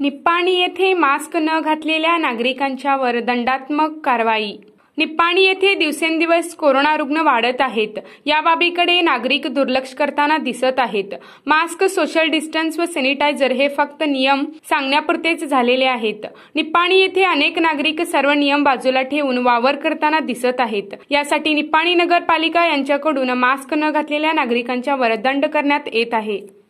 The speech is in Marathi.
निप्पाणी येथे मास्क न घातलेल्या नागरिकांच्यावर दंडात्मक कारवाई. निप्पाणी येथे दिवसेंदिवस कोरोना रुग्ण वाढत आहेत. या बाबीकडे नागरिक दुर्लक्ष करताना दिसत आहेत. मास्क सोशल डिस्टन्स व सॅनिटायझर हे फक्त नियम सांगण्यापुरतेच झालेले आहेत. निप्पाणी येथे अनेक नागरिक सर्व नियम बाजूला ठेवून वावर करताना दिसत आहेत. यासाठी निप्पाणी नगरपालिका यांच्याकडून मास्क न घातलेल्या नागरिकांच्यावर दंड करण्यात येत आहे.